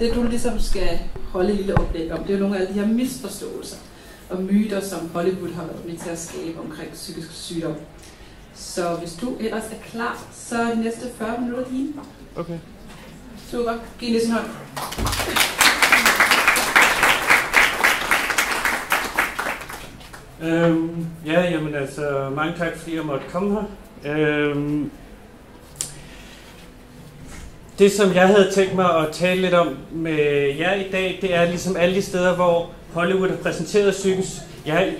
Det du ligesom skal holde et lille oplæg om, det er nogle af de her misforståelser og myter, som Hollywood har været med til at skabe omkring psykisk sygdom. Så hvis du ellers er klar, så er de næste 40 minutter dine. Okay. Super. Giv sin hånd. Øhm, ja, jamen altså, mange tak fordi jeg måtte komme her. Øhm, det, som jeg havde tænkt mig at tale lidt om med jer i dag, det er ligesom alle de steder, hvor Hollywood har præsenteret psykens... Jeg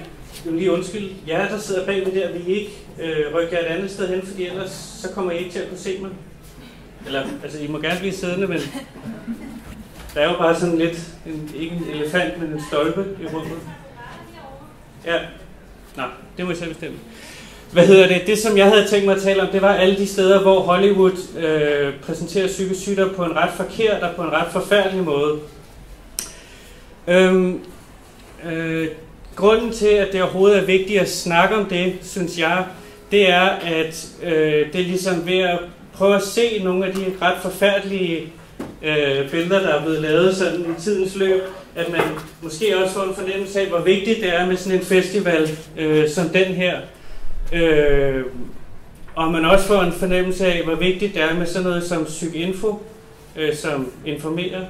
vil lige undskylde, jer der sidder bagved der, vi ikke øh, rykke jer et andet sted hen, fordi ellers så kommer I ikke til at kunne se mig. Eller, altså, I må gerne blive siddende, men der er jo bare sådan lidt, en, ikke en elefant, men en stolpe i rummet. Ja, nej, det må I selv bestemme. Hvad hedder det? Det, som jeg havde tænkt mig at tale om, det var alle de steder, hvor Hollywood øh, præsenterer psykisk sygdom på en ret forkert og på en ret forfærdelig måde. Øhm, øh, grunden til, at det overhovedet er vigtigt at snakke om det, synes jeg, det er, at øh, det er ligesom ved at prøve at se nogle af de ret forfærdelige øh, billeder, der er blevet lavet sådan i tidens løb, at man måske også får en fornemmelse af, hvor vigtigt det er med sådan en festival øh, som den her. Øh, og man også får en fornemmelse af, hvor vigtigt det er med sådan noget som PsykInfo, øh, som informerer,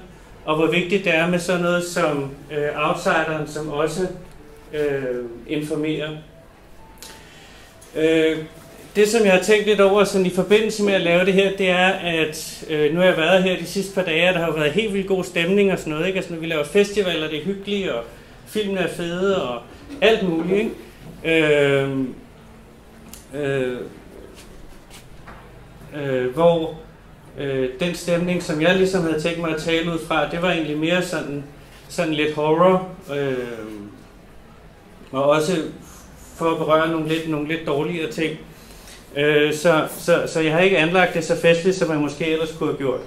og hvor vigtigt det er med sådan noget som øh, Outsideren, som også øh, informerer. Øh, det, som jeg har tænkt lidt over sådan i forbindelse med at lave det her, det er, at øh, nu har jeg været her de sidste par dage, og der har været helt vildt god stemning og sådan noget. Ikke? Altså, når vi laver festivaler, det er hyggeligt, og filmene er fede, og alt muligt. Ikke? Øh, øh, øh, hvor øh, den stemning, som jeg ligesom havde tænkt mig at tale ud fra, det var egentlig mere sådan, sådan lidt horror, øh, og også for at berøre nogle lidt, nogle lidt dårligere ting. Øh, så, så, så jeg har ikke anlagt det så festligt, som jeg måske ellers kunne have gjort.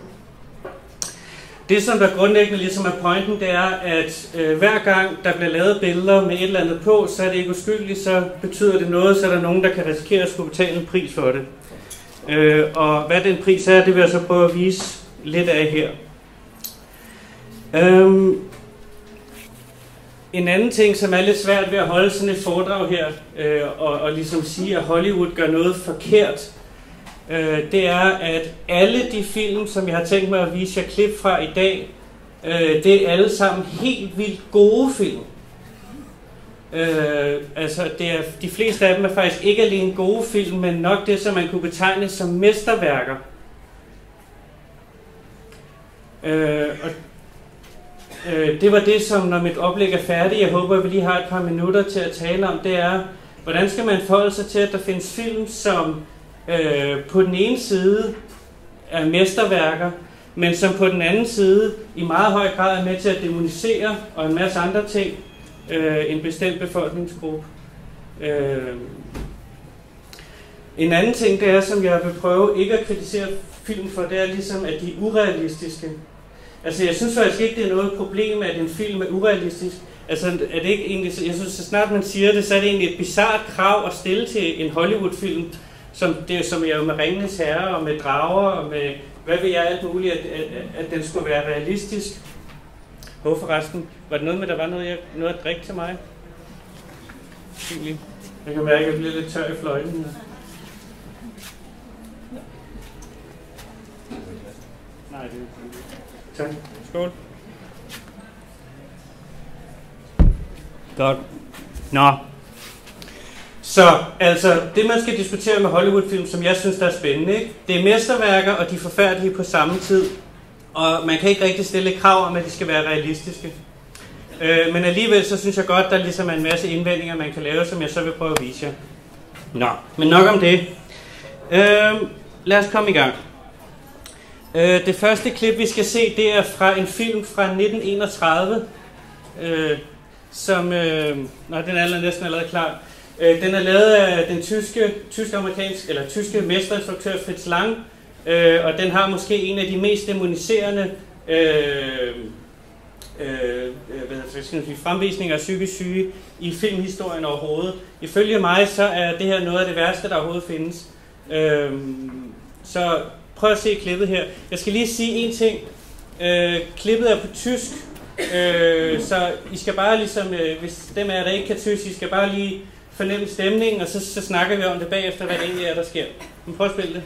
Det, som der grundlæggende ligesom er pointen, det er, at øh, hver gang der bliver lavet billeder med et eller andet på, så er det ikke uskyldigt, så betyder det noget, så er der nogen, der kan risikere at skulle betale en pris for det. Øh, og hvad den pris er, det vil jeg så prøve at vise lidt af her. Øhm, en anden ting, som er lidt svært ved at holde sådan et foredrag her, øh, og, og ligesom sige, at Hollywood gør noget forkert, øh, det er, at alle de film, som jeg har tænkt mig at vise jer klip fra i dag, øh, det er alle sammen helt vildt gode film. Øh, altså, det er, de fleste af dem er faktisk ikke alene gode film, men nok det, som man kunne betegne som mesterværker. Øh, og øh, det var det, som når mit oplæg er færdigt, jeg håber, at vi lige har et par minutter til at tale om, det er, hvordan skal man forholde sig til, at der findes film, som øh, på den ene side er mesterværker, men som på den anden side i meget høj grad er med til at demonisere og en masse andre ting øh, en bestemt befolkningsgruppe. Øh, en anden ting, det er, som jeg vil prøve ikke at kritisere film for, det er ligesom, at de er urealistiske. Altså, jeg synes faktisk ikke, det er noget problem, at en film er urealistisk. Altså, er det ikke egentlig, jeg synes, så snart man siger det, så er det egentlig et bizart krav at stille til en Hollywood-film, som, det, som jeg jo med Ringenes Herre og med drager og med, hvad vil jeg alt muligt, at, at, at den skulle være realistisk. Hvor forresten, var det noget med, der var noget, jeg, noget at drikke til mig? Egentlig. Jeg kan mærke, at jeg bliver lidt tør i fløjten. Nej, det er Tak. Skål. Godt. Nå. Så altså, det man skal diskutere med Hollywood-film, som jeg synes, der er spændende, ikke? det er mesterværker, og de er forfærdelige på samme tid. Og man kan ikke rigtig stille krav om, at de skal være realistiske. Øh, men alligevel, så synes jeg godt, der ligesom er en masse indvendinger, man kan lave, som jeg så vil prøve at vise jer. Nå, men nok om det. Øh, lad os komme i gang. Øh, det første klip, vi skal se, det er fra en film fra 1931, øh, som... Øh, nå, den er næsten allerede klar. Øh, den er lavet af den tyske, tysk-amerikanske, eller tyske mesterinstruktør Fritz Lang, øh, og den har måske en af de mest demoniserende øh, øh, øh hvad skal sige, fremvisninger af psykisk syge i filmhistorien overhovedet. Ifølge mig, så er det her noget af det værste, der overhovedet findes. Øh, så prøv at se klippet her. Jeg skal lige sige en ting. Øh, klippet er på tysk, øh, så I skal bare ligesom, øh, hvis dem af jer, der ikke kan tysk, I skal bare lige fornemme stemningen, og så, så snakker vi om det bagefter, hvad det egentlig er, der sker. Men prøv at spille det.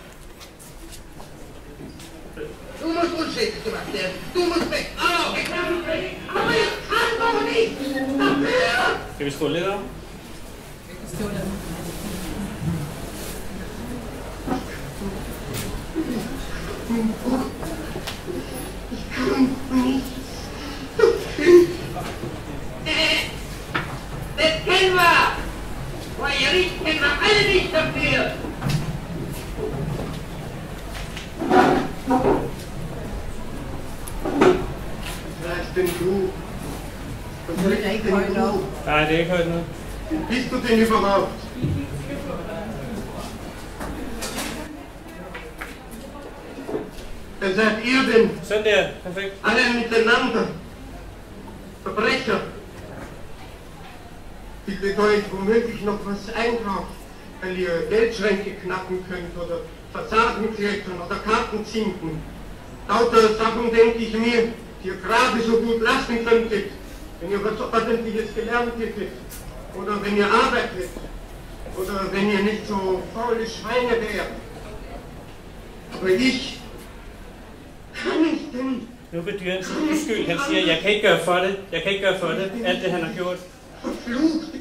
Du unschädlich gemacht werden. Du nicht. Dafür! Skal vi skrue lidt op? Stå der. Gericht kennen wir alle nicht dafür! Wer ist denn du? Und wer ist denn du? Nej, det er ikke højt nu. Bist du denn überhaupt? Wer seid ihr denn? Sådan der, perfekt. Alle miteinander. Verbrecher. Euch womöglich noch was einkauft, weil ihr Geldschränke knacken könnt oder Fassaden klettern oder Karten zinken. Lauter Sachen denke ich mir, die ihr gerade so gut lassen könntet, wenn ihr was Ordentliches gelernt hättet. Oder wenn ihr arbeitet. Oder wenn ihr nicht so faule Schweine wärt. Aber ich kann nicht denn Nu bedyrer han sin uskyld. Han siger, jeg kan ikke gøre for det. Jeg kan ikke gøre for det. Alt det, han har gjort. mir.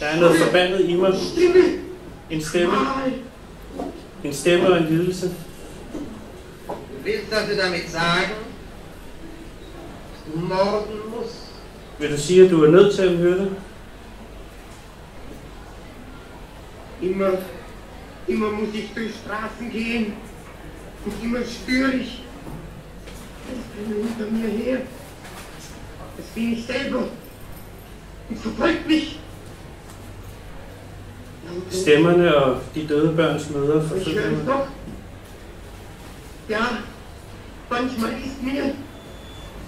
Der er noget forbandet i mig. En stemme. En stemme og en lidelse. Du willst also damit sagen, du morden musst? Vil du sige, at du er nødt til at myrde? Immer, immer muss ich durch Straßen gehen und immer spüre ich, es kommt hinter mir her. Das bin ich selber. Stemmerne og de døde børns møder mig. doch. Ja, manchmal ist mir,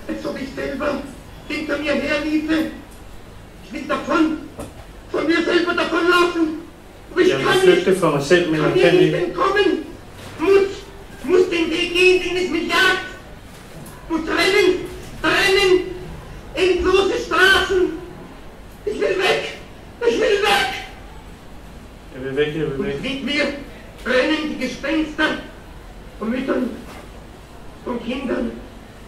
als ob ich selber hinter mir herliefe. Ich will davon, von mir selber davonlaufen. Aber ich Jeg vil kann nicht. fra mig selv, men jeg kan ikke. entkommen. Muss, muss den Weg gehen, den es mich jagt. Muss rennen, rennen. Endlose Straßen. Ich will weg. Ich will weg. Jeg vil væk, jeg vil Und væk. mit mir rennen die Gespenster von Müttern, von Kindern.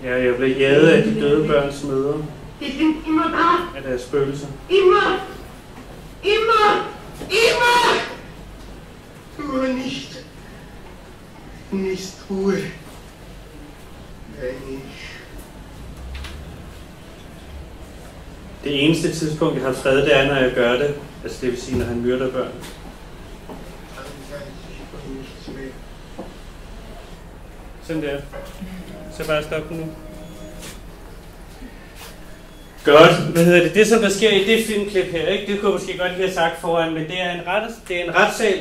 Ja, jeg blev jaget af de døde børns møder. Die sind immer da. Af deres spøgelser. Immer. Immer. Immer. Nur nicht. Nicht Ruhe. Wenn ich Det eneste tidspunkt, jeg har fred, det er, når jeg gør det. Altså det vil sige, når han myrder børn. Sådan der. Så bare stop nu. Godt. Hvad hedder det? Det, som der sker i det filmklip her, ikke? det kunne jeg måske godt lige have sagt foran, men det er en, ret, det er en retssal,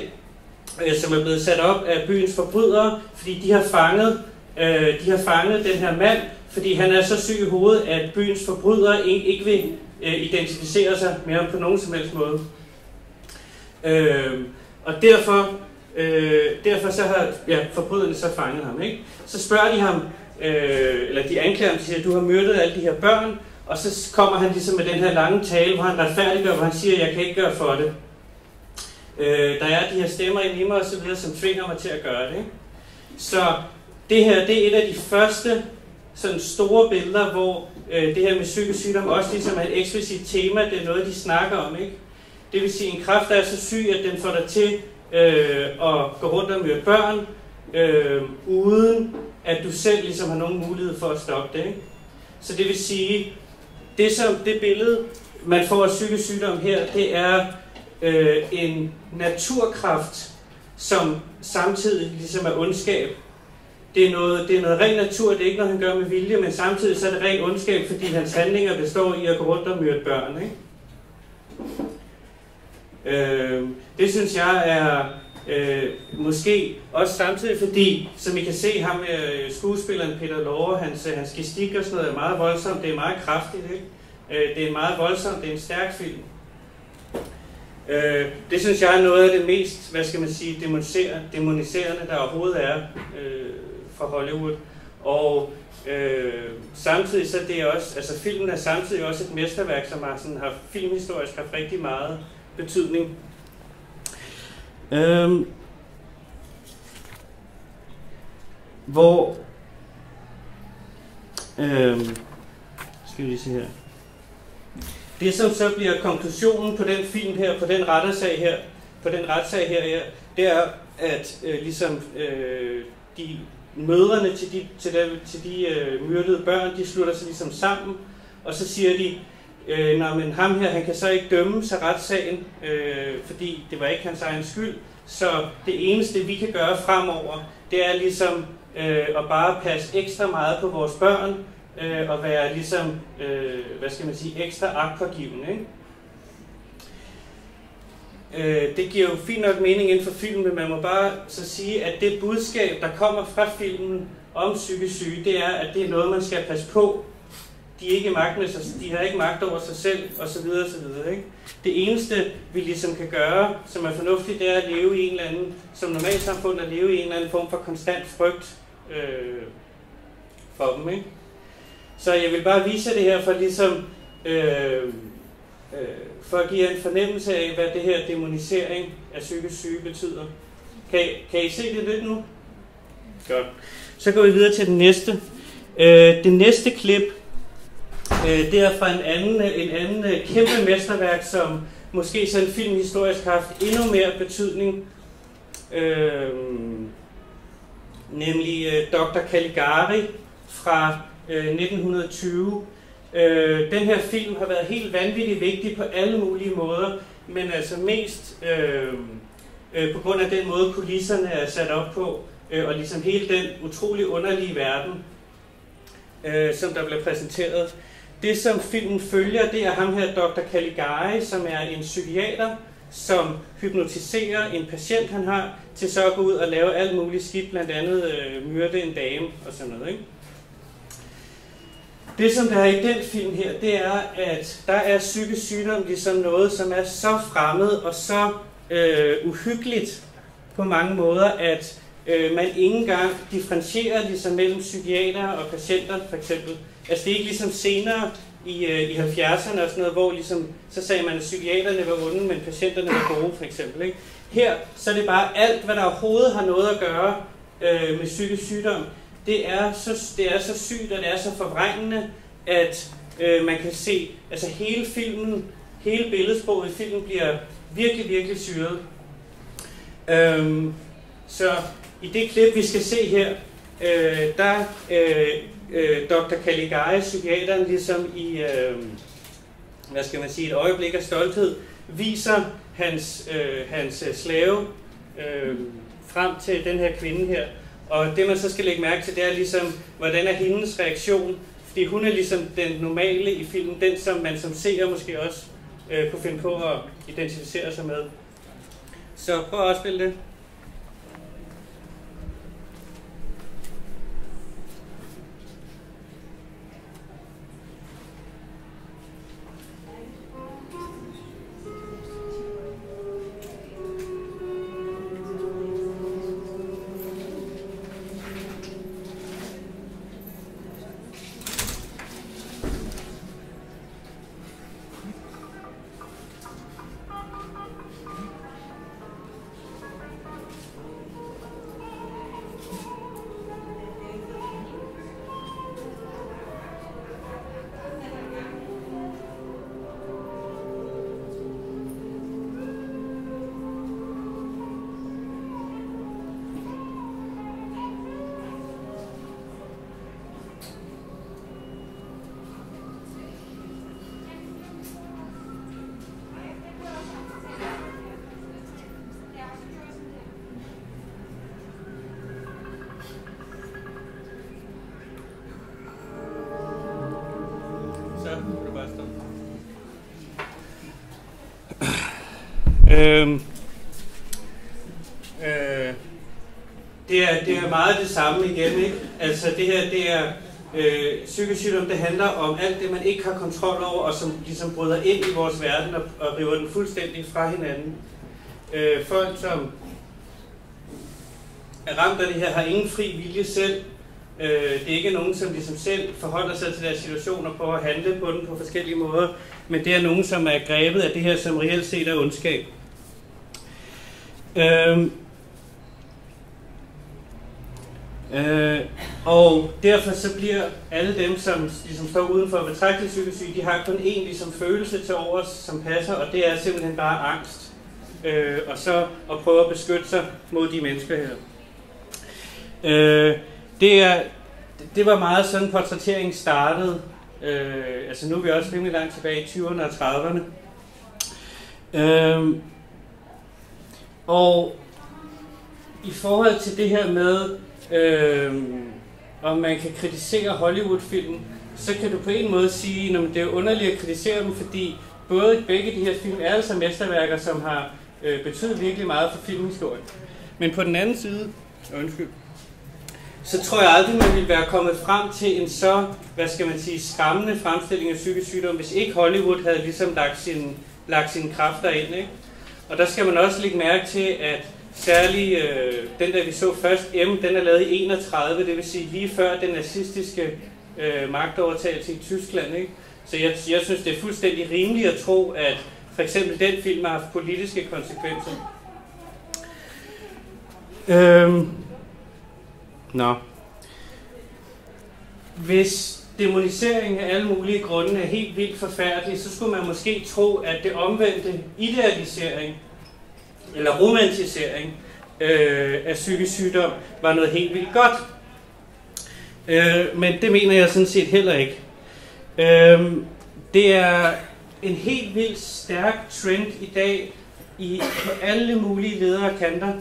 øh, som er blevet sat op af byens forbrydere, fordi de har fanget, øh, de har fanget den her mand, fordi han er så syg i hovedet, at byens forbrydere ikke, ikke vil øh, identificere sig med ham på nogen som helst måde. Øh, og derfor, øh, derfor så har ja, forbryderne så fanget ham. Ikke? Så spørger de ham, øh, eller de anklager ham, de siger, du har myrdet alle de her børn, og så kommer han ligesom med den her lange tale, hvor han retfærdiggør, hvor han siger, jeg kan ikke gøre for det. Øh, der er de her stemmer i mig og så videre, som tvinger mig til at gøre det. Ikke? Så det her, det er et af de første sådan store billeder, hvor øh, det her med psykisk sygdom også ligesom er et eksplicit tema, det er noget, de snakker om. ikke. Det vil sige, en kræft er så syg, at den får dig til øh, at gå rundt og møde børn, øh, uden at du selv ligesom har nogen mulighed for at stoppe det. Ikke? Så det vil sige, det som det billede, man får af psykisk sygdom her, det er øh, en naturkraft, som samtidig ligesom er ondskab. Det er, noget, det er noget ren natur, det er ikke noget, han gør med vilje, men samtidig så er det ren ondskab, fordi hans handlinger består i at gå rundt og myrde børn. Ikke? Øh, det synes jeg er øh, måske også samtidig, fordi, som I kan se ham, med skuespilleren Peter Lore, hans, øh, hans gestik og sådan noget er meget voldsomt, det er meget kraftigt, ikke? Øh, det er meget voldsomt, det er en stærk film. Øh, det synes jeg er noget af det mest, hvad skal man sige, demoniserende, der overhovedet er øh, fra Hollywood. Og øh, samtidig så det er også, altså filmen er samtidig også et mesterværk, som har, sådan, har filmhistorisk haft rigtig meget betydning. Øhm, hvor øhm, skal vi lige se her. Det som så bliver konklusionen på den film her, på den retssag her, på den retssag her, her det er, at øh, ligesom øh, de mødrene til de, til de, til de øh, myrdede børn, de slutter sig ligesom sammen, og så siger de, øh, når men ham her, han kan så ikke dømme sig retssagen, øh, fordi det var ikke hans egen skyld, så det eneste, vi kan gøre fremover, det er ligesom øh, at bare passe ekstra meget på vores børn, øh, og være ligesom, øh, hvad skal man sige, ekstra agtforgivende, ikke? Øh, det giver jo fint nok mening inden for filmen, men man må bare så sige, at det budskab, der kommer fra filmen om psykisk syge, det er, at det er noget, man skal passe på. De, er ikke magt med sig, de har ikke magt over sig selv, osv. osv. Ikke? Det eneste, vi ligesom kan gøre, som er fornuftigt, det er at leve i en eller anden, som normalt samfund, at leve i en eller anden form for konstant frygt øh, for dem. Ikke? Så jeg vil bare vise det her for ligesom... Øh, øh, for at give en fornemmelse af, hvad det her demonisering af psykisk syge betyder. Kan, kan I se det lidt nu? Godt. Så går vi videre til den næste. Øh, det næste klip, øh, det er fra en anden, en anden øh, kæmpe mesterværk, som måske sådan filmhistorisk har haft endnu mere betydning. Øh, nemlig øh, Dr. Caligari fra øh, 1920, Øh, den her film har været helt vanvittigt vigtig på alle mulige måder, men altså mest øh, øh, på grund af den måde, kulisserne er sat op på, øh, og ligesom hele den utrolig underlige verden, øh, som der bliver præsenteret. Det, som filmen følger, det er ham her, Dr. Caligari, som er en psykiater, som hypnotiserer en patient, han har, til så at gå ud og lave alt muligt skidt, blandt andet øh, myrde en dame og sådan noget. Ikke? Det, som der er i den film her, det er, at der er psykisk sygdom ligesom noget, som er så fremmed og så øh, uhyggeligt på mange måder, at øh, man ikke engang differentierer ligesom mellem psykiater og patienter, for eksempel. Altså det er ikke ligesom senere i, øh, i 70'erne og sådan noget, hvor ligesom, så sagde man, at psykiaterne var onde, men patienterne var gode, for eksempel. Ikke? Her, så er det bare alt, hvad der overhovedet har noget at gøre øh, med psykisk sygdom, det er så, det er så sygt, og det er så forvrængende, at øh, man kan se, altså hele filmen, hele billedsproget i filmen bliver virkelig, virkelig syret. Øhm, så i det klip, vi skal se her, øh, der øh, øh, Dr. Caligari, psykiateren, ligesom i, øh, hvad skal man sige, et øjeblik af stolthed, viser hans, øh, hans øh, slave øh, frem til den her kvinde her, og det man så skal lægge mærke til, det er ligesom, hvordan er hendes reaktion? Fordi hun er ligesom den normale i filmen, den som man som seer måske også øh, kunne finde på at identificere sig med. Så prøv at afspille det. Øhm, øh, det, er, det er meget det samme igen, ikke? Altså det her, det er øh, psykisk sygdom, det handler om alt det, man ikke har kontrol over, og som ligesom bryder ind i vores verden og, og river den fuldstændig fra hinanden. Øh, folk, som er ramt af det her, har ingen fri vilje selv, Øh, det er ikke nogen, som ligesom selv forholder sig til deres situation og prøver at handle på den på forskellige måder, men det er nogen, som er grebet af det her, som reelt set er ondskab. Øh, Øh, og derfor så bliver alle dem, som ligesom står uden for betragteligt psykisk de har kun én ligesom, følelse til overs, som passer, og det er simpelthen bare angst. Øh, og så at prøve at beskytte sig mod de mennesker her. Øh, det, er, det var meget sådan, portrætteringen startede. Øh, altså nu er vi også rimelig langt tilbage i 20'erne og 30'erne. Øh, og i forhold til det her med, øh, om man kan kritisere Hollywood-film, så kan du på en måde sige, at det er underligt at kritisere dem, fordi både begge de her film er altså mesterværker, som har øh, betydet virkelig meget for filmhistorien. Men på den anden side, undskyld, så tror jeg aldrig, man ville være kommet frem til en så, hvad skal man sige, skræmmende fremstilling af psykisk sygdom, hvis ikke Hollywood havde ligesom lagt, sin, lagt sin kræfter ind. Ikke? Og der skal man også lægge mærke til, at Særlig øh, den, der vi så først, M, den er lavet i 31, det vil sige lige før den nazistiske øh, magtovertagelse i Tyskland. Ikke? Så jeg, jeg synes, det er fuldstændig rimeligt at tro, at for eksempel den film har haft politiske konsekvenser. Øhm. Nå. Hvis demonisering af alle mulige grunde er helt vildt forfærdelig, så skulle man måske tro, at det omvendte idealisering eller romantisering øh, af psykisk sygdom var noget helt vildt godt. Øh, men det mener jeg sådan set heller ikke. Øh, det er en helt vildt stærk trend i dag i på alle mulige ledere kanter,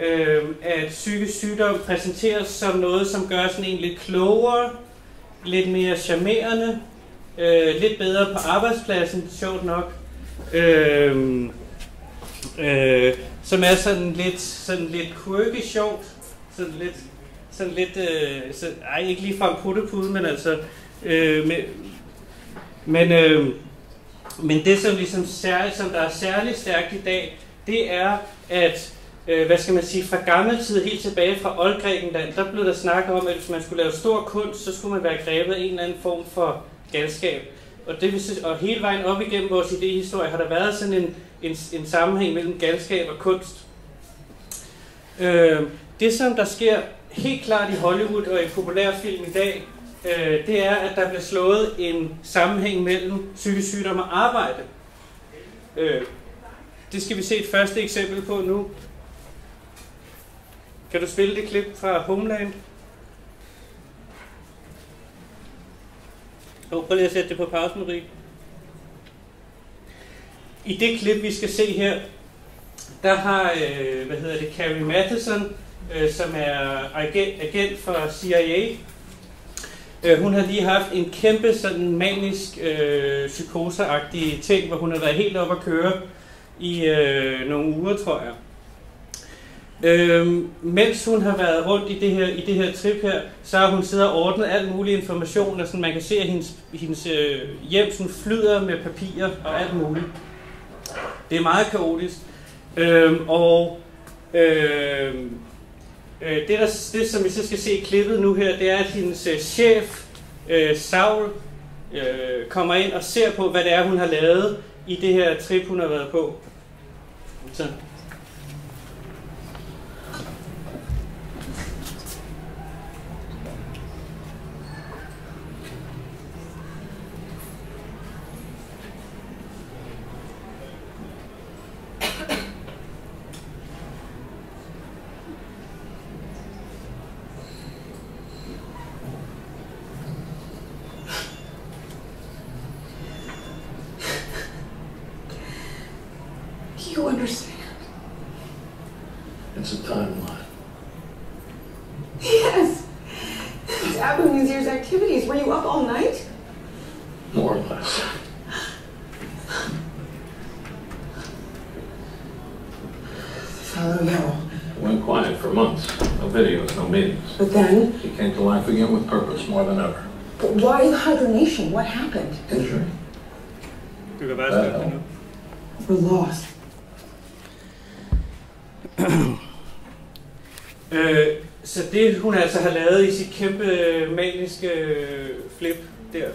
øh, at psykisk sygdom præsenteres som noget, som gør sådan en lidt klogere, lidt mere charmerende, øh, lidt bedre på arbejdspladsen, sjovt nok. Øh, øh, som er sådan lidt, sådan lidt quirky sjovt, sådan lidt, sådan lidt, øh, så, ej, ikke lige fra en puttepude, men altså, øh, med, men, øh, men det, som, ligesom særligt, som der er særligt stærkt i dag, det er, at øh, hvad skal man sige, fra gammel tid, helt tilbage fra Oldgrækenland, der blev der snakket om, at hvis man skulle lave stor kunst, så skulle man være grebet af en eller anden form for galskab. Og, det, og hele vejen op igennem vores idehistorie har der været sådan en, en, en sammenhæng mellem galskab og kunst. Øh, det, som der sker helt klart i Hollywood og i populærfilm i dag, øh, det er, at der bliver slået en sammenhæng mellem psykisk sygdom og arbejde. Øh, det skal vi se et første eksempel på nu. Kan du spille det klip fra Homeland? Oh, prøv lige at sætte det på pause, Marie. I det klip, vi skal se her, der har, øh, hvad hedder det, Carrie Matheson, øh, som er agent, agent for CIA. Øh, hun har lige haft en kæmpe sådan manisk øh, psykoseagtig ting, hvor hun har været helt op at køre i øh, nogle uger, tror jeg. Øhm, mens hun har været rundt i det her, i det her trip her, så har hun siddet og ordnet alt mulig information, og sådan, man kan se, at hendes, hendes øh, hjem sådan flyder med papirer og alt muligt. Det er meget kaotisk. Øhm, og øhm, øh, det, der, det, som vi så skal se i klippet nu her, det er, at hendes øh, chef, øh, Saul, øh, kommer ind og ser på, hvad det er, hun har lavet i det her trip, hun har været på. you understand? It's a timeline. Yes. It's Abu Nazir's activities. Were you up all night? More or less. Oh, no. It went quiet for months. No videos, no meetings. But then? he came to life again with purpose more than ever. But why the hibernation? What happened? Injury. We're lost. Øh, så det hun altså har lavet i sit kæmpe øh, maniske øh, flip der,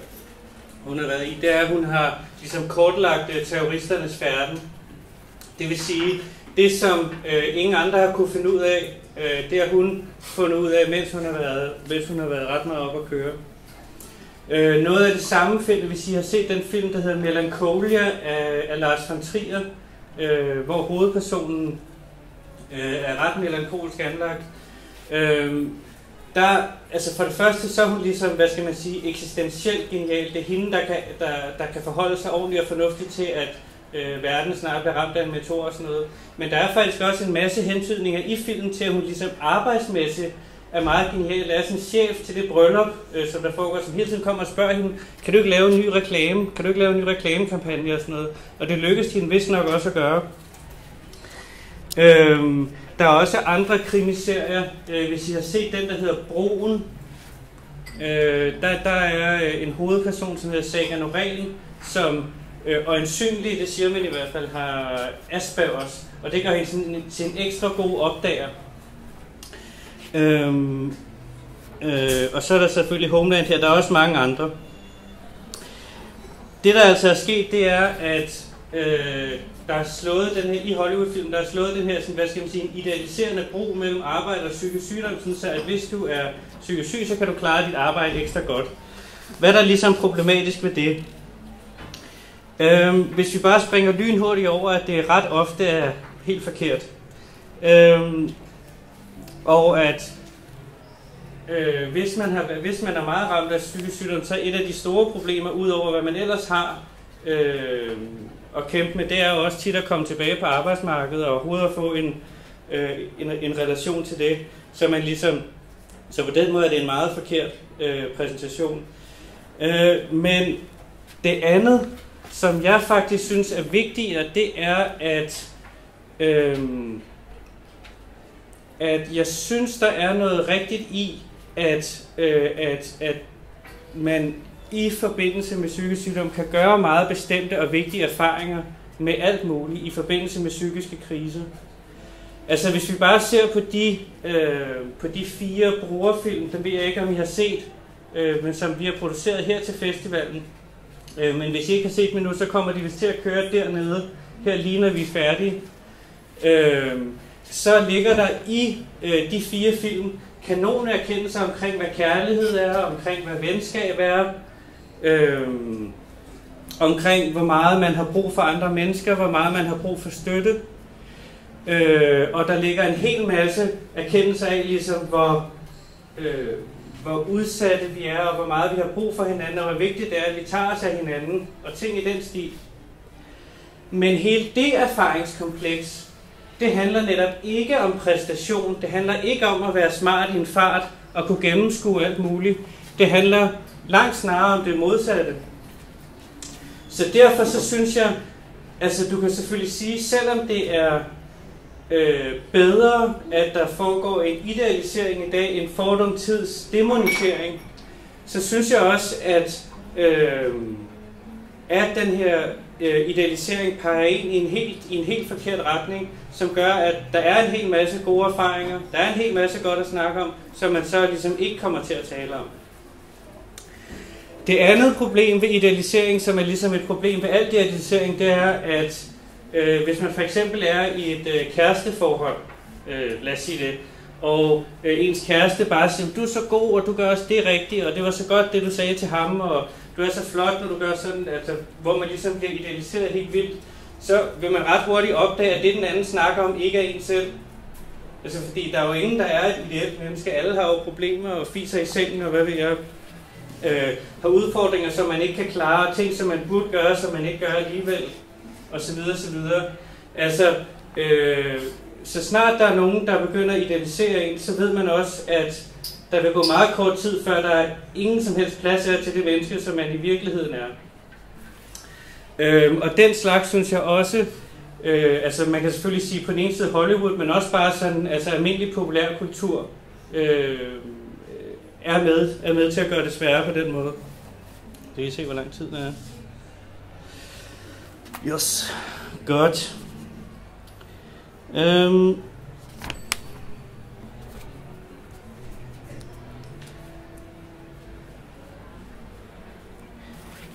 hun har været i, det er, at hun har ligesom kortlagt øh, terroristernes færden. Det vil sige, det som øh, ingen andre har kunne finde ud af, øh, det har hun fundet ud af, mens hun har været, mens hun har været ret meget op at køre. Øh, noget af det samme film, hvis I har set den film, der hedder Melancholia af, af Lars von Trier, øh, hvor hovedpersonen øh, er ret melankolsk anlagt. Øh, der, altså for det første, så er hun ligesom, hvad skal man sige, eksistentielt genial. Det er hende, der kan, der, der kan forholde sig ordentligt og fornuftigt til, at øh, verden snart bliver ramt af en meteor og sådan noget. Men der er faktisk også en masse hentydninger i filmen til, at hun ligesom arbejdsmæssigt er meget genial. Er sådan en chef til det bryllup, øh, som der foregår, som hele tiden kommer og spørger hende, kan du ikke lave en ny reklame? Kan du ikke lave en ny reklamekampagne og sådan noget? Og det lykkedes hende vist nok også at gøre. Øhm, der er også andre krimiserier. Øh, hvis I har set den, der hedder Broen, øh, der, der er øh, en hovedperson, som hedder Saga Norén, som øh, øjensynligt, det siger man i hvert fald, har Aspergers, og det gør hende sådan, til en ekstra god opdager. Øhm, øh, og så er der selvfølgelig Homeland her, der er også mange andre. Det der altså er sket, det er, at øh, der har slået den her, i Hollywood-film, der har slået den her, sådan, hvad skal man sige, en idealiserende bro mellem arbejde og psykisk sygdom, sådan så at hvis du er psykisk syg, så kan du klare dit arbejde ekstra godt. Hvad er der ligesom problematisk ved det? Øhm, hvis vi bare springer lynhurtigt over, at det ret ofte er helt forkert. Øhm, og at øh, hvis, man har, hvis man er meget ramt af psykisk sygdom, så er et af de store problemer, udover hvad man ellers har øh, at kæmpe med, det er jo også tit at komme tilbage på arbejdsmarkedet og overhovedet at få en, øh, en, en relation til det, så man ligesom, så på den måde er det en meget forkert øh, præsentation. Øh, men det andet, som jeg faktisk synes er vigtigere, det er, at øh, at jeg synes, der er noget rigtigt i, at, øh, at, at man i forbindelse med psykisk sygdom kan gøre meget bestemte og vigtige erfaringer med alt muligt i forbindelse med psykiske kriser. Altså hvis vi bare ser på de, øh, på de fire brugerfilm, dem ved jeg ikke, om I har set, øh, men som vi har produceret her til festivalen. Øh, men hvis I ikke har set dem nu, så kommer de vist til at køre dernede, her lige når vi er færdige. Øh, så ligger der i øh, de fire film kanone erkendelser omkring, hvad kærlighed er, omkring, hvad venskab er, øh, omkring, hvor meget man har brug for andre mennesker, hvor meget man har brug for støtte. Øh, og der ligger en hel masse erkendelser af, ligesom, hvor, øh, hvor udsatte vi er, og hvor meget vi har brug for hinanden, og hvor vigtigt det er, at vi tager os af hinanden, og ting i den stil. Men hele det erfaringskompleks, det handler netop ikke om præstation. Det handler ikke om at være smart i en fart og kunne gennemskue alt muligt. Det handler langt snarere om det modsatte. Så derfor så synes jeg, altså du kan selvfølgelig sige, selvom det er øh, bedre, at der foregår en idealisering i dag, en fordom tids demonisering, så synes jeg også, at, øh, at den her øh, idealisering peger ind i en, helt, i en helt forkert retning, som gør, at der er en hel masse gode erfaringer, der er en hel masse godt at snakke om, som man så ligesom ikke kommer til at tale om. Det andet problem ved idealisering, som er ligesom et problem ved al idealisering, det er, at øh, hvis man for eksempel er i et øh, kæresteforhold, øh, lad os sige det, og øh, ens kæreste bare siger, du er så god, og du gør også det rigtige, og det var så godt, det du sagde til ham, og du er så flot, når du gør sådan, altså, hvor man ligesom bliver idealiseret helt vildt, så vil man ret hurtigt opdage, at det, den anden snakker om, ikke er en selv. Altså, fordi der er jo ingen, der er et ideelt menneske. Alle har jo problemer og fiser i sengen, og hvad ved jeg. Øh, har udfordringer, som man ikke kan klare, ting, som man burde gøre, som man ikke gør alligevel, og så videre, så videre. Altså, øh, så snart der er nogen, der begynder at identificere en, så ved man også, at der vil gå meget kort tid, før der er ingen som helst plads er til det menneske, som man i virkeligheden er. Øhm, og den slags synes jeg også, øh, altså man kan selvfølgelig sige på den ene side Hollywood, men også bare sådan, altså almindelig populærkultur øh, er med, er med til at gøre det sværere på den måde. Det kan I se, hvor lang tid det er. Yes, godt. Øhm.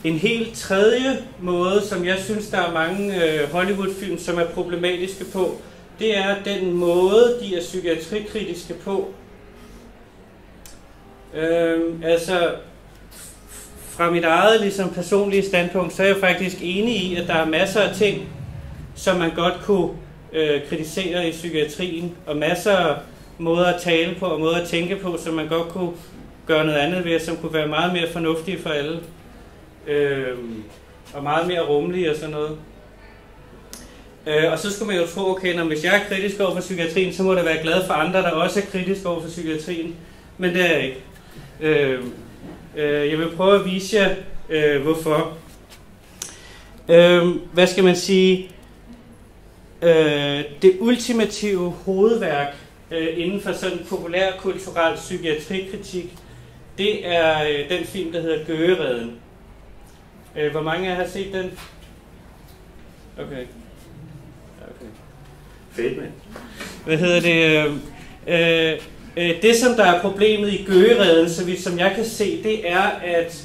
En helt tredje måde, som jeg synes, der er mange øh, Hollywood-film, som er problematiske på, det er den måde, de er psykiatrikritiske på, Øhm, altså, fra mit eget ligesom, personlige standpunkt, så er jeg faktisk enig i, at der er masser af ting, som man godt kunne øh, kritisere i psykiatrien, og masser af måder at tale på og måder at tænke på, som man godt kunne gøre noget andet ved, som kunne være meget mere fornuftige for alle. Øh, og meget mere rummelige og sådan noget. Øh, og så skulle man jo tro, okay, når hvis jeg er kritisk over for psykiatrien, så må der være glad for andre, der også er kritisk over for psykiatrien. Men det er jeg ikke. Øh, øh, jeg vil prøve at vise jer, øh, hvorfor. Øh, hvad skal man sige? Øh, det ultimative hovedværk øh, inden for sådan populærkulturel psykiatrikritik, det er øh, den film, der hedder Gøgereden. Øh, hvor mange af jer har set den? Okay. Okay. Fedt, mand. Hvad hedder det? Øh, øh, Øh, det, som der er problemet i Gøgereden, så vidt som jeg kan se, det er, at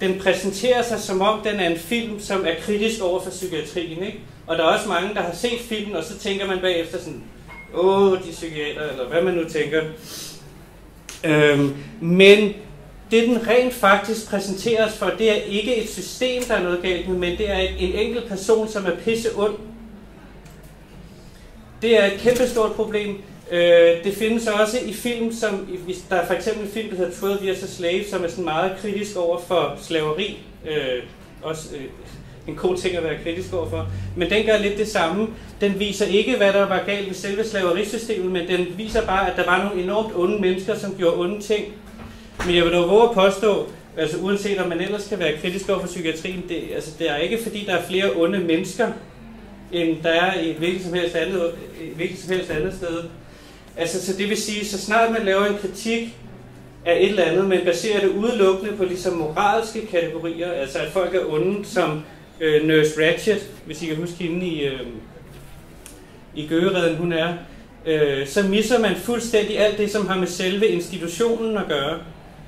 den præsenterer sig som om, den er en film, som er kritisk over for psykiatrien. Ikke? Og der er også mange, der har set filmen, og så tænker man bagefter sådan, åh, de psykiater, eller hvad man nu tænker. Øhm, men det den rent faktisk præsenteres for, det er ikke et system, der er noget galt med, men det er en enkelt person, som er pisse ond. Det er et kæmpestort problem. Øh, det findes også i film, som der er for eksempel en film, der hedder 12 Years a Slave, som er sådan meget kritisk over for slaveri. Øh, også øh, en god ting at være kritisk overfor. Men den gør lidt det samme. Den viser ikke, hvad der var galt med selve slaverisystemet, men den viser bare, at der var nogle enormt onde mennesker, som gjorde onde ting. Men jeg vil dog våge at påstå, altså uanset om man ellers kan være kritisk over for psykiatrien, det, altså, det er ikke fordi, der er flere onde mennesker, end der er i hvilket som helst andet, hvilket som helst andet sted. Altså, så det vil sige, så snart man laver en kritik af et eller andet, men baserer det udelukkende på ligesom moralske kategorier, altså at folk er onde, som øh, Nurse Ratchet, hvis I kan huske hende i, øh, i Gøgereden, hun er, øh, så misser man fuldstændig alt det, som har med selve institutionen at gøre.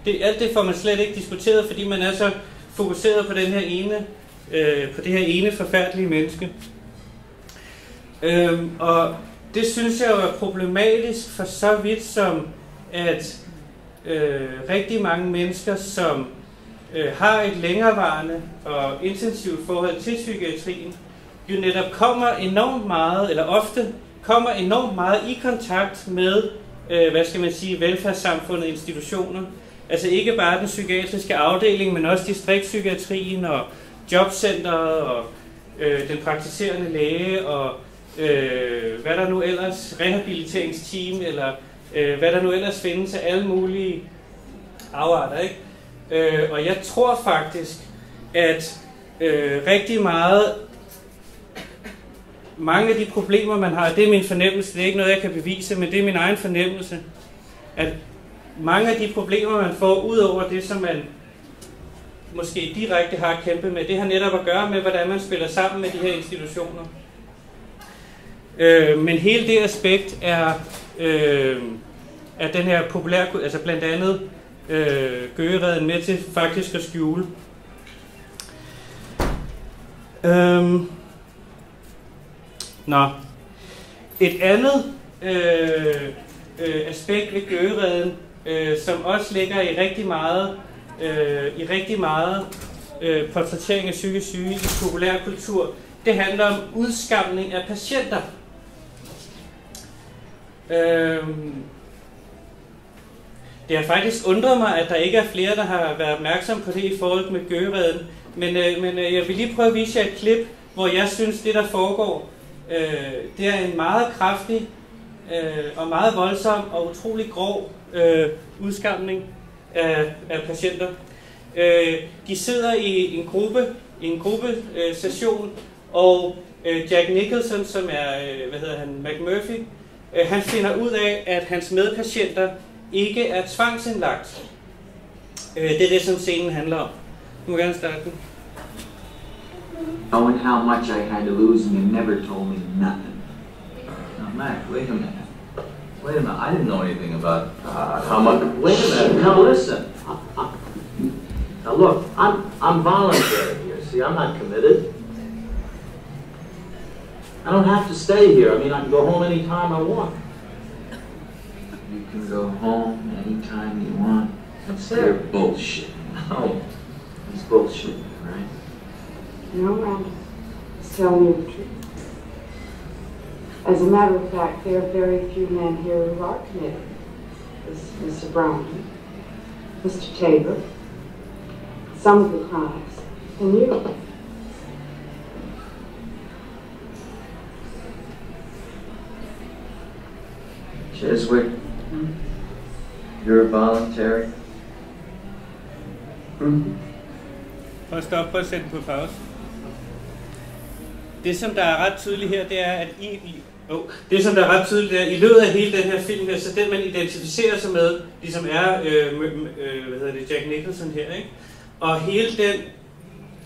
Det, alt det får man slet ikke diskuteret, fordi man er så fokuseret på den her ene, øh, på det her ene forfærdelige menneske. Øh, og det synes jeg jo er problematisk for så vidt som, at øh, rigtig mange mennesker, som øh, har et længerevarende og intensivt forhold til psykiatrien, jo netop kommer enormt meget, eller ofte kommer enormt meget i kontakt med, øh, hvad skal man sige, velfærdssamfundet institutioner. Altså ikke bare den psykiatriske afdeling, men også distriktspsykiatrien og jobcenteret og øh, den praktiserende læge og øh, hvad der nu ellers, rehabiliteringsteam eller øh, hvad der nu ellers findes af alle mulige afarter, ikke? Øh, og jeg tror faktisk, at øh, rigtig meget, mange af de problemer, man har, det er min fornemmelse, det er ikke noget, jeg kan bevise, men det er min egen fornemmelse, at mange af de problemer, man får, ud over det, som man måske direkte har at kæmpe med, det har netop at gøre med, hvordan man spiller sammen med de her institutioner. Øh, men hele det aspekt er, øh, er den her populær, altså blandt andet øh, gøgereden med til faktisk at skjule. Øhm. Nå. Et andet øh, øh, aspekt ved gøgereden, øh, som også ligger i rigtig meget, øh, i rigtig meget øh, portrættering af psykisk syge i populærkultur, det handler om udskamning af patienter. Øhm, det har faktisk undret mig, at der ikke er flere, der har været opmærksom på det i forhold med Gøreden. Men, øh, men øh, jeg vil lige prøve at vise jer et klip, hvor jeg synes, det der foregår, øh, det er en meget kraftig øh, og meget voldsom og utrolig grov øh, udskamning af, af patienter. Øh, de sidder i en gruppe, i en gruppe øh, session, og øh, Jack Nicholson, som er, øh, hvad hedder han, McMurphy, øh, han finder ud af, at hans medpatienter ikke er tvangsindlagt. Øh, det er det, som scenen handler om. Du må gerne starte den. Knowing how much I had to lose, and you never told me nothing. Now, Mac, wait a minute. Wait a minute. I didn't know anything about uh, how much. Wait a minute. Now listen. Uh, uh, now look, I'm I'm voluntary here. See, I'm not committed. I don't have to stay here. I mean, I can go home anytime I want. You can go home anytime you want. That's You're it. bullshit. No. Oh. He's bullshit, right? No, Randall. He's telling you the truth. As a matter of fact, there are very few men here who are committed. This Mr. Brown, Mr. Tabor, some of the crimes, and you. Chiswick, you're voluntary. Prøv at stoppe, prøv at sætte den på pause. Det, som der er ret tydeligt her, det er, at I, I oh, det, som der er ret tydeligt, det er, at i løbet af hele den her film her, så den, man identificerer sig med, ligesom er, øh, øh, øh, hvad hedder det, Jack Nicholson her, ikke? Og hele den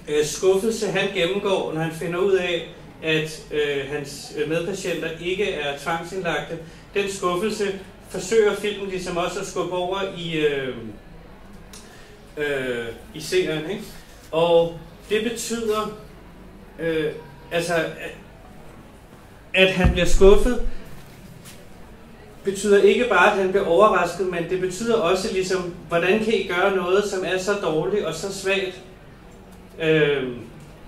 øh, skuffelse, han gennemgår, når han finder ud af, at øh, hans øh, medpatienter ikke er tvangsindlagte, den skuffelse forsøger filmen ligesom også at skubbe over i, øh, øh, i serien, ikke? Og det betyder, øh, altså, at, at han bliver skuffet, betyder ikke bare, at han bliver overrasket, men det betyder også ligesom, hvordan kan I gøre noget, som er så dårligt og så svagt? Øh,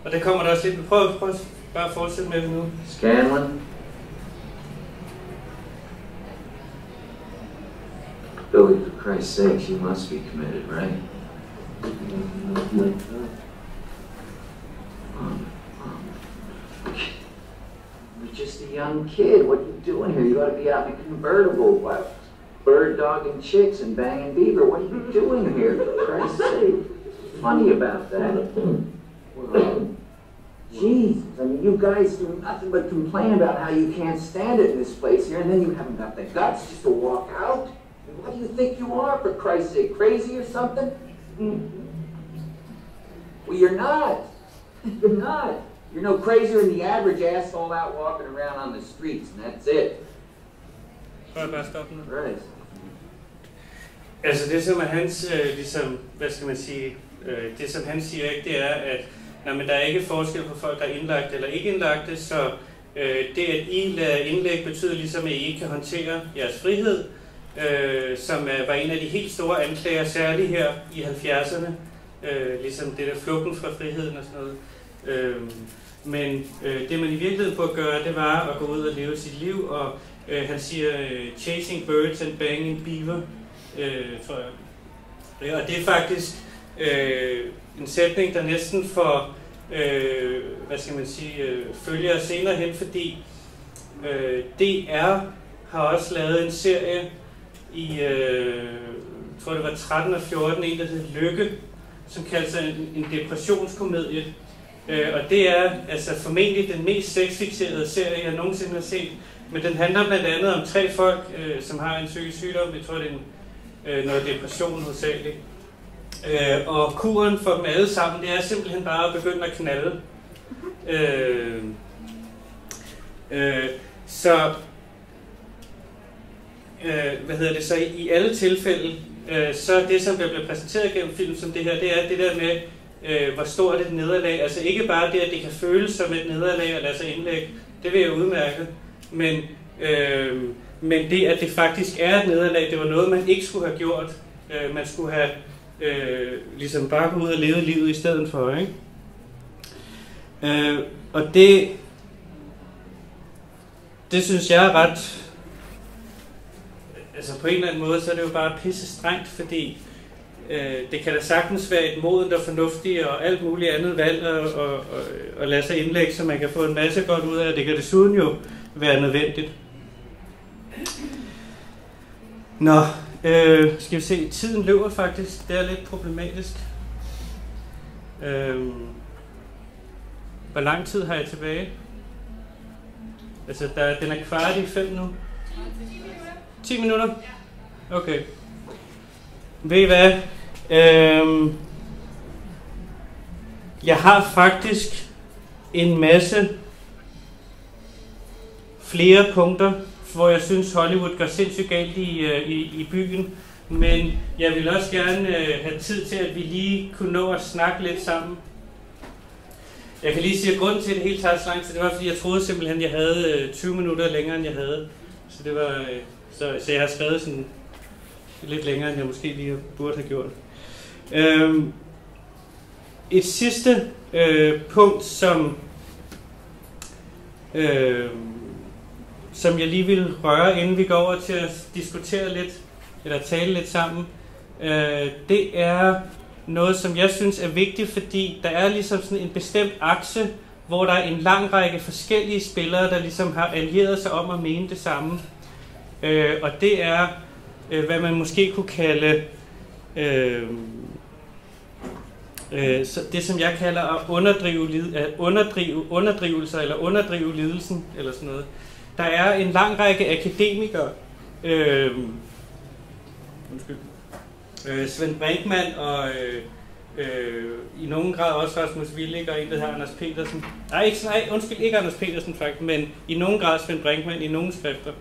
og det kommer der også lidt. Prøv, prøv bare at fortsætte med det nu. Scanlon? Billy, for Christ's sake, you must be committed, right? You're just a young kid. What are you doing here? You ought to be out in a convertible, what? bird dogging chicks and banging beaver. What are you doing here? For Christ's sake, funny about that. Jesus, I mean, you guys do nothing but complain about how you can't stand it in this place here, and then you haven't got the guts just to walk out. What do you think you are, for Christ's sake? Crazy or something? Well, you're not. You're not. You're no crazier than the average asshole out walking around on the streets, and that's it. Right. Altså det, som er hans, øh, ligesom, hvad skal man sige, øh, det som han siger, ikke, det er, at når man der er ikke forskel på folk, der er indlagt eller ikke indlagte, så øh, det, at I lader indlæg, betyder ligesom, at I ikke kan håndtere jeres frihed, øh, som øh, var en af de helt store anklager, særligt her i 70'erne, øh, ligesom det der flugten fra friheden og sådan noget. Øh, men øh, det man i virkeligheden burde gøre, det var at gå ud og leve sit liv, og øh, han siger, øh, chasing birds and banging beaver, øh, tror jeg. Og det er faktisk øh, en sætning, der næsten får, øh, hvad skal man sige, øh, følger senere hen, fordi øh, DR har også lavet en serie i, øh, tror det var 13 og 14, en der hed Lykke, som kaldte sig en, en depressionskomedie. Øh, og det er altså formentlig den mest sexfixerede serie, jeg nogensinde har set. Men den handler blandt andet om tre folk, øh, som har en psykisk sygdom. Jeg tror, det er en, øh, noget depression hovedsageligt. Øh, og kuren for dem alle sammen, det er simpelthen bare at begynde at knalde. Øh, øh, så, øh, hvad hedder det så, i, alle tilfælde, øh, så det, som bliver præsenteret gennem film som det her, det er det der med, øh, hvor stort et nederlag, altså ikke bare det, at det kan føles som et nederlag at lade sig indlægge, det vil jeg udmærke, men, øh, men det, at det faktisk er et nederlag, det var noget, man ikke skulle have gjort. Øh, man skulle have øh, ligesom bare gå ud og leve livet i stedet for, ikke? Øh, og det, det synes jeg er ret, altså på en eller anden måde, så er det jo bare pisse strengt, fordi øh, det kan da sagtens være et modent og fornuftigt og alt muligt andet valg at, at, at, at lade sig indlægge, så man kan få en masse godt ud af, det kan desuden jo være nødvendigt. Nå, øh, skal vi se, tiden løber faktisk, det er lidt problematisk. Øh, hvor lang tid har jeg tilbage? Altså, der, den er kvart i fem nu. 10 minutter? Okay. Ved I hvad? Øhm, jeg har faktisk en masse flere punkter, hvor jeg synes, Hollywood går sindssygt galt i, øh, i, i byen. Men jeg vil også gerne øh, have tid til, at vi lige kunne nå at snakke lidt sammen. Jeg kan lige sige, at grunden til, at det hele tager så lang tid, det var, fordi jeg troede simpelthen, at jeg havde øh, 20 minutter længere, end jeg havde. Så, det var, øh, så, så jeg har skrevet sådan lidt længere, end jeg måske lige burde have gjort. Øhm, et sidste øh, punkt, som, øh, som jeg lige vil røre, inden vi går over til at diskutere lidt, eller tale lidt sammen, øh, det er noget, som jeg synes er vigtigt, fordi der er ligesom sådan en bestemt akse, hvor der er en lang række forskellige spillere, der ligesom har allieret sig om at mene det samme. Øh, og det er, øh, hvad man måske kunne kalde øh, øh, så det, som jeg kalder at underdrive, lid, at underdrive underdrivelser eller underdrive lidelsen eller sådan noget. Der er en lang række akademikere, øh, undskyld, øh, Svend Brinkmann og øh, øh, i nogen grad også Rasmus Willig og en, der hedder Anders Petersen. Nej, ikke, nej, undskyld, ikke Anders Petersen faktisk, men i nogen grad Svend Brinkmann i nogle skrifter.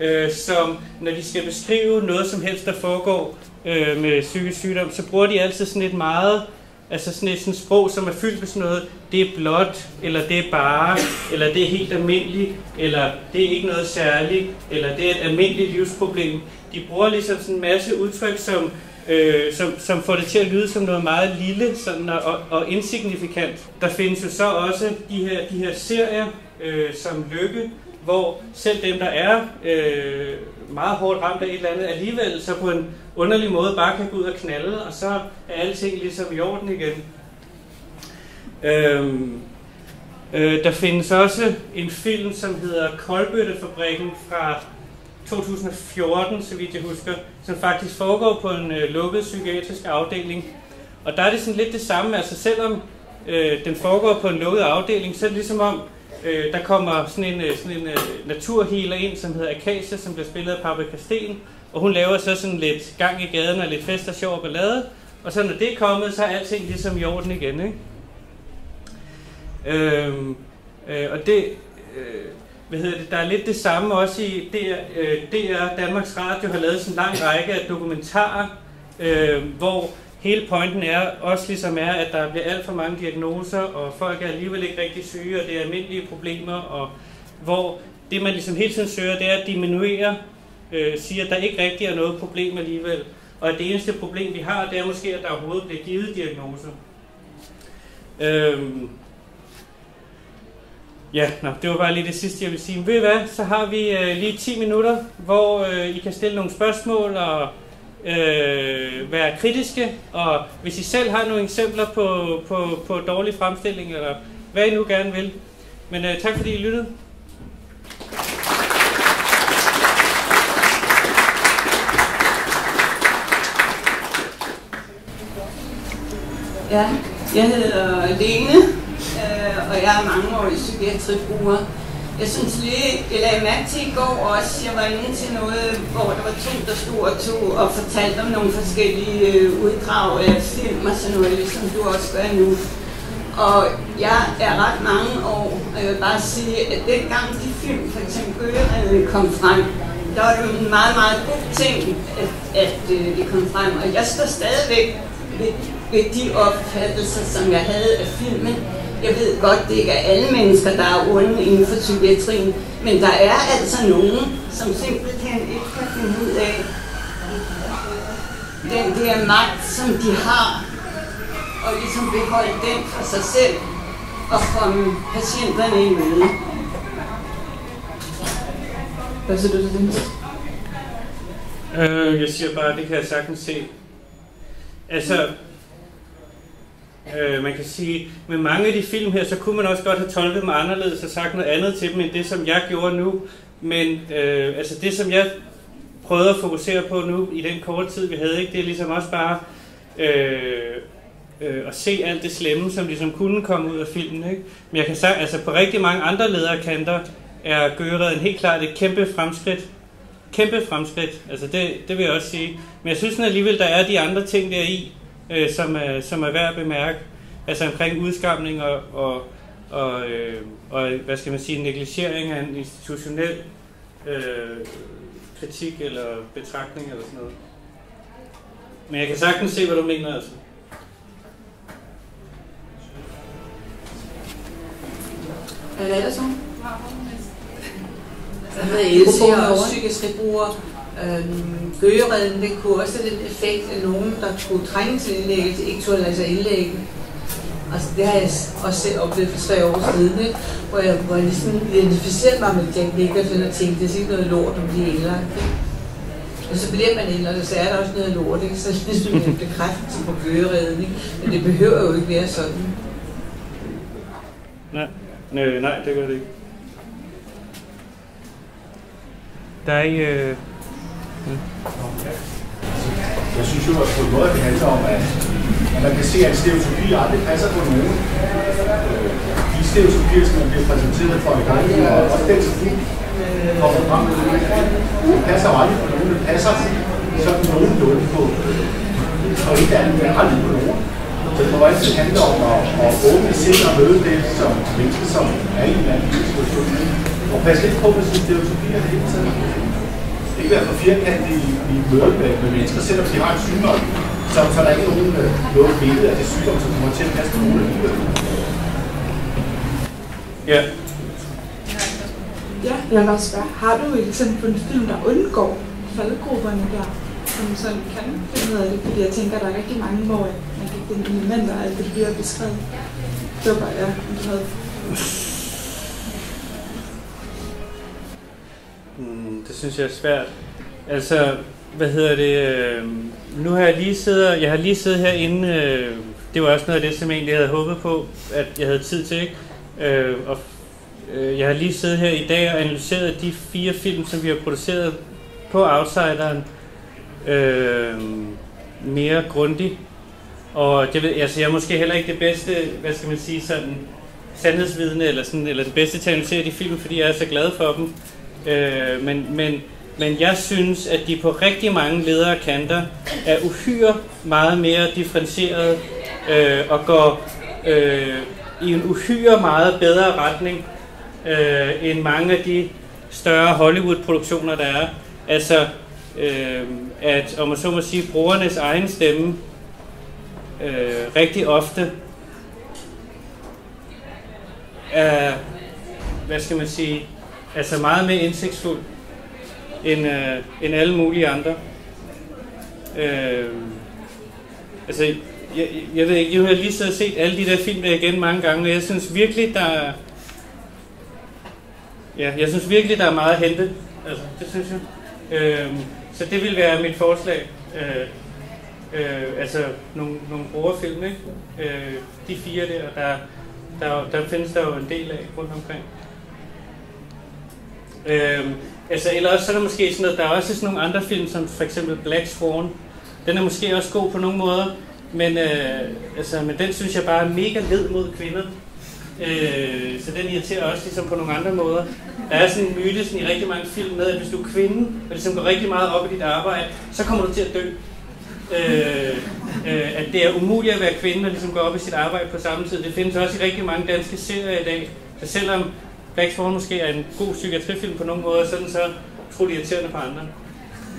Øh, som når de skal beskrive noget som helst, der foregår øh, med psykisk sygdom, så bruger de altid sådan et meget, altså sådan et sådan sprog, som er fyldt med sådan noget, det er blot, eller det er bare, eller det er helt almindeligt, eller det er ikke noget særligt, eller det er et almindeligt livsproblem. De bruger ligesom sådan en masse udtryk, som, øh, som, som får det til at lyde som noget meget lille sådan, og, og insignifikant. Der findes jo så også de her, de her serier, øh, som Lykke, hvor selv dem, der er øh, meget hårdt ramt af et eller andet, alligevel så på en underlig måde bare kan gå ud og knalde, og så er alting ligesom i orden igen. Øhm, øh, der findes også en film, som hedder Koldbøttefabrikken fra 2014, så vidt jeg husker, som faktisk foregår på en øh, lukket psykiatrisk afdeling. Og der er det sådan lidt det samme, altså selvom øh, den foregår på en lukket afdeling, så er det ligesom om, øh, der kommer sådan en, øh, sådan en uh, naturhealer ind, som hedder Akasia, som bliver spillet af Paprika Sten, og hun laver så sådan lidt gang i gaden og lidt fest og sjov og ballade, og så når det er kommet, så er alting ligesom i orden igen, ikke? Øhm, øh, og det, øh, hvad hedder det, der er lidt det samme også i DR, øh, DR Danmarks Radio har lavet sådan en lang række af dokumentarer, øh, hvor hele pointen er også ligesom er, at der bliver alt for mange diagnoser, og folk er alligevel ikke rigtig syge, og det er almindelige problemer, og hvor det man ligesom hele tiden søger, det er at diminuere, øh, siger, at der ikke rigtig er noget problem alligevel, og at det eneste problem vi har, det er måske, at der overhovedet bliver givet diagnoser. Øhm, Ja, nå, det var bare lige det sidste, jeg vil sige. Ved I hvad, så har vi øh, lige 10 minutter, hvor øh, I kan stille nogle spørgsmål og øh, være kritiske. Og hvis I selv har nogle eksempler på, på, på dårlig fremstilling, eller hvad I nu gerne vil. Men øh, tak fordi I lyttede. Ja, jeg hedder Lene, øh, og jeg er mange år i psykiatribruger. Jeg synes lige, jeg lagde mærke til i går også, jeg var inde til noget, hvor der var to, der stod og tog og fortalte om nogle forskellige øh, uddrag af film og sådan noget, ligesom du også gør nu. Og jeg er ret mange år, og jeg vil bare sige, at dengang de film, for eksempel kom frem, der var det en meget, meget god ting, at, at øh, det kom frem. Og jeg står stadigvæk ved, ved de opfattelser, som jeg havde af filmen. Jeg ved godt, det ikke er alle mennesker, der er onde inden for psykiatrien, men der er altså nogen, som simpelthen ikke kan finde ud af den der magt, som de har, og ligesom beholde den for sig selv og komme patienterne i møde. Hvad siger du til det? Øh, jeg siger bare, det kan jeg sagtens se. Altså, øh, man kan sige, med mange af de film her, så kunne man også godt have tolket dem anderledes og sagt noget andet til dem, end det, som jeg gjorde nu. Men øh, altså det, som jeg prøvede at fokusere på nu, i den korte tid, vi havde, ikke, det er ligesom også bare øh, øh, at se alt det slemme, som ligesom kunne komme ud af filmen. Ikke? Men jeg kan sige, altså på rigtig mange andre lederkanter er Gøret helt klart et kæmpe fremskridt. Kæmpe fremskridt, altså det, det vil jeg også sige. Men jeg synes alligevel, der er de andre ting der i, øh, som, er, som er værd at bemærke. Altså omkring udskamning og, og, og, øh, og hvad skal man sige, negligering af en institutionel øh, kritik eller betragtning eller sådan noget. Men jeg kan sagtens se, hvad du mener, altså. Hvad er det så? Hvad elsker og psykiske brugere. Øhm, Gøgeredden, det kunne også have den effekt at nogen, der kunne trænge til indlæggelse, ikke turde lade sig indlægge. Altså, det har jeg også selv oplevet for tre år siden, ikke? Hvor, jeg, hvor jeg ligesom identificerede mig med Jack Nicholson og tænkte, det er ikke noget lort om de er indlagt. ikke? Og så bliver man indlagt, og så er der også noget lort, ikke? Så ligesom en bekræftelse på Gøgeredden, ikke? Men det behøver jo ikke være sådan. Nej, nej, nej det gør det ikke. Der er ikke... Øh, Mm. Jeg synes jo, at på en måde det handler om, at, at man kan se, at stereotypi aldrig passer på nogen. Øh, De stereotypier, som man bliver præsenteret for i gang, og også den trafik kommer frem med det, det passer aldrig på nogen. Det passer sådan nogenlunde på, og et eller andet, er aldrig på nogen. Så det må altid handle om at, at åbne sind og møde det som menneske, som er i en eller anden situation. Og passe lidt på med sine stereotypier det hele tiden ikke være for firkantet i, i mødet med, med mennesker, selvom de har en sygdom, så, så er der ikke nogen øh, noget billede af det sygdom, som kommer til at passe på nogen alligevel. Ja. Ja, jeg vil spørge, har du et eksempel på en film, der undgår faldgrupperne der, som sådan kan finde ud af det? Fordi jeg tænker, der er rigtig mange, hvor man kan finde elementer af alt det, du bliver beskrevet. Det var bare, ja, du havde synes jeg er svært. Altså, hvad hedder det? Øh, nu har jeg lige siddet, jeg har lige siddet herinde, øh, det var også noget af det, som jeg egentlig havde håbet på, at jeg havde tid til, ikke? Øh, og øh, jeg har lige siddet her i dag og analyseret de fire film, som vi har produceret på Outsideren øh, mere grundigt. Og jeg, ved, altså, jeg er måske heller ikke det bedste, hvad skal man sige, sådan sandhedsvidende, eller, sådan, eller den bedste til at analysere de film, fordi jeg er så glad for dem. Øh, men, men, men jeg synes, at de på rigtig mange ledere kanter er uhyre meget mere differentieret øh, og går øh, i en uhyre meget bedre retning øh, end mange af de større Hollywood-produktioner, der er. Altså, øh, at, om man så må sige, brugernes egen stemme øh, rigtig ofte er, hvad skal man sige, altså meget mere indsigtsfuld end, øh, end alle mulige andre. Øh, altså, jeg, jeg ved ikke, jeg har lige så set alle de der film der igen mange gange, og jeg synes virkelig, der er, ja, jeg synes virkelig, der er meget at hente. Altså, det synes jeg. Øh, så det vil være mit forslag. Øh, øh, altså, nogle, nogle brugerfilm, ikke? Øh, de fire der, der, der, der findes der jo en del af rundt omkring. Øhm, altså, eller også så er der måske sådan noget, der er også sådan nogle andre film, som for eksempel Black Swan. Den er måske også god på nogle måder, men, øh, altså, men den synes jeg bare er mega led mod kvinder. Øh, så den irriterer også ligesom på nogle andre måder. Der er sådan en myte sådan i rigtig mange film med, at hvis du er kvinde, og ligesom går rigtig meget op i dit arbejde, så kommer du til at dø. Øh, øh, at det er umuligt at være kvinde og ligesom gå op i sit arbejde på samme tid. Det findes også i rigtig mange danske serier i dag. Så selvom Black Swan måske er en god psykiatrifilm på nogle måder, så er den så utrolig irriterende på andre.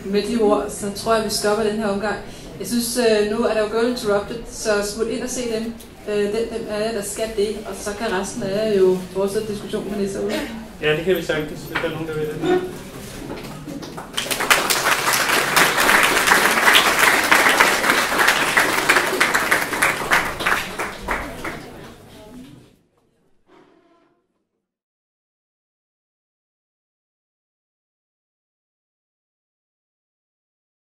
Med de ord, så tror jeg, vi stopper den her omgang. Jeg synes, øh, nu er der jo Girl Interrupted, så smut ind og se dem. Øh, den, den er jeg, der skal det, og så kan resten af jer jo fortsætte diskussionen med næste uge. Ja, det kan vi sagtens, hvis der er nogen, der vil det.